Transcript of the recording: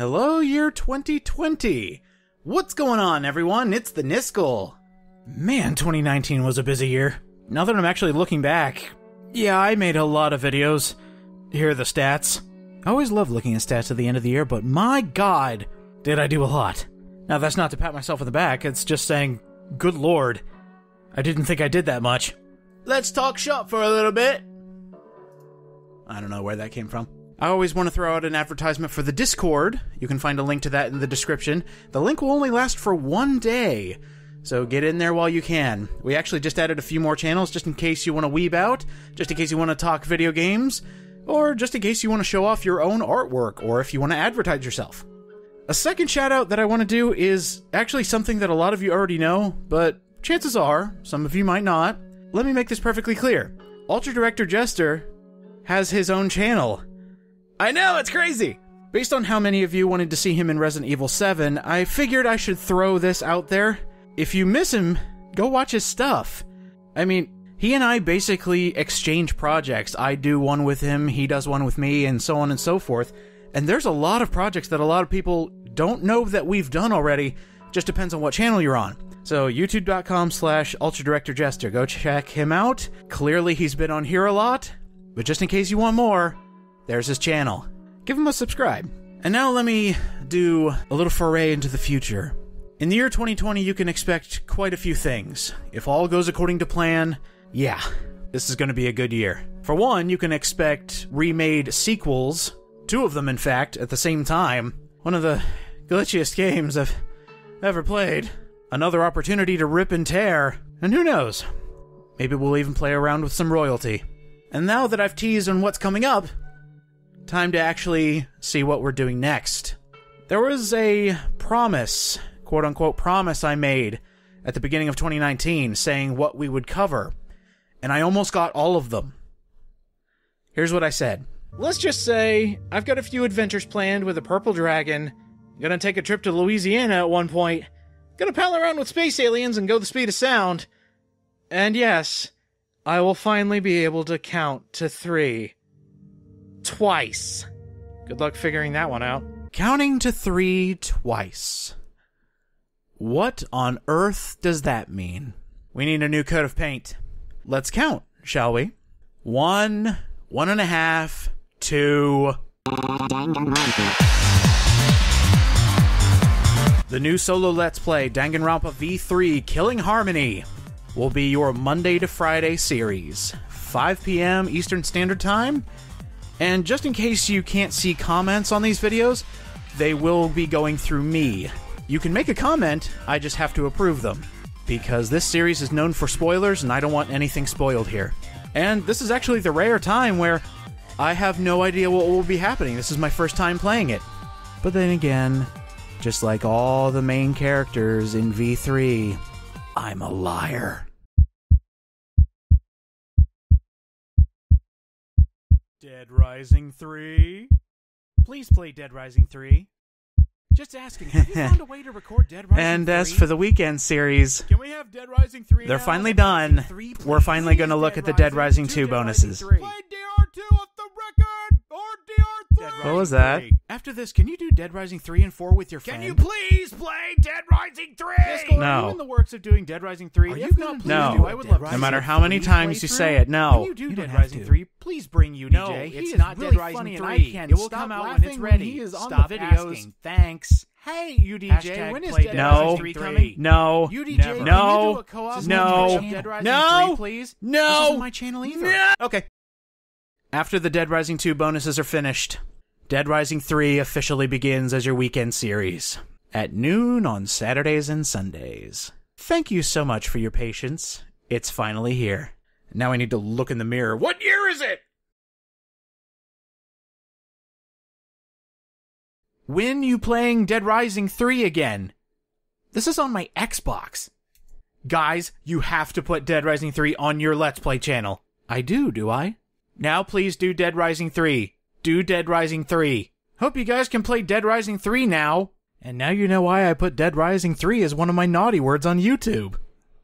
Hello, year 2020. What's going on, everyone? It's the Niskel. Man, 2019 was a busy year. Now that I'm actually looking back, yeah, I made a lot of videos. Here are the stats. I always love looking at stats at the end of the year, but my god, did I do a lot. Now, that's not to pat myself on the back, it's just saying, good lord, I didn't think I did that much. Let's talk shop for a little bit. I don't know where that came from. I always want to throw out an advertisement for the Discord. You can find a link to that in the description. The link will only last for one day, so get in there while you can. We actually just added a few more channels just in case you want to weeb out, just in case you want to talk video games, or just in case you want to show off your own artwork, or if you want to advertise yourself. A second shout out that I want to do is actually something that a lot of you already know, but chances are some of you might not. Let me make this perfectly clear. Ultra Director Jester has his own channel. I know, it's crazy! Based on how many of you wanted to see him in Resident Evil 7, I figured I should throw this out there. If you miss him, go watch his stuff. I mean, he and I basically exchange projects. I do one with him, he does one with me, and so on and so forth. And there's a lot of projects that a lot of people don't know that we've done already. Just depends on what channel you're on. So youtube.com slash ultra director jester. Go check him out. Clearly he's been on here a lot. But just in case you want more, there's his channel. Give him a subscribe. And now let me do a little foray into the future. In the year 2020, you can expect quite a few things. If all goes according to plan, yeah, this is going to be a good year. For one, you can expect remade sequels, two of them, in fact, at the same time. One of the glitchiest games I've ever played. Another opportunity to rip and tear. And who knows? Maybe we'll even play around with some royalty. And now that I've teased on what's coming up, time to actually see what we're doing next. There was a promise, quote unquote promise I made at the beginning of 2019 saying what we would cover, and I almost got all of them. Here's what I said. Let's just say I've got a few adventures planned with a purple dragon, gonna take a trip to Louisiana at one point, gonna pal around with space aliens and go the speed of sound, and yes, I will finally be able to count to three. Twice. Good luck figuring that one out. Counting to three twice. What on earth does that mean? We need a new coat of paint. Let's count, shall we? One, one and a half, two. The new solo Let's Play, Danganronpa V3 Killing Harmony, will be your Monday to Friday series, 5 p.m. Eastern Standard Time. And just in case you can't see comments on these videos, they will be going through me. You can make a comment, I just have to approve them. Because this series is known for spoilers, and I don't want anything spoiled here. And this is actually the rare time where I have no idea what will be happening. This is my first time playing it. But then again, just like all the main characters in V3, I'm a liar. Dead Rising 3? Please play Dead Rising 3. Just asking, have you found a way to record Dead Rising And as for the weekend series, Can we have Dead Rising 3 they're now? finally done. 3, We're finally going to look at the Dead Rising 2 bonuses. Play DR2 off the record or DR3. What was that? After this, can you do Dead Rising 3 and 4 with your Can you please play Dead Rising 3? Discord, No. Are you in the works of doing Dead Rising 3? Are if you not, gonna please No. do. I would love No to No matter how many times you say it, no. Can you do You Dead Rising to. 3? Please bring UDJ. No, he it's not really Dead Rising 3. and I can It will come out when it's ready. He is on Stop the videos. videos. Thanks. Hey, UDJ, Hashtag when is play Dead Dead Rising Rising 3 3. coming? No. UDJ, Never. can No. you do a co-op No. Dead Rising No. 3, please? No. This isn't my channel either. No. Okay. After the Dead Rising 2 bonuses are finished, Dead Rising 3 officially begins as your weekend series at noon on Saturdays and Sundays. Thank you so much for your patience. It's finally here. Now I need to look in the mirror. What year is it? When you playing Dead Rising 3 again? This is on my Xbox. Guys, you have to put Dead Rising 3 on your Let's Play channel. I do, do I? Now please do Dead Rising 3. Do Dead Rising 3. Hope you guys can play Dead Rising 3 now. And now you know why I put Dead Rising 3 as one of my naughty words on YouTube.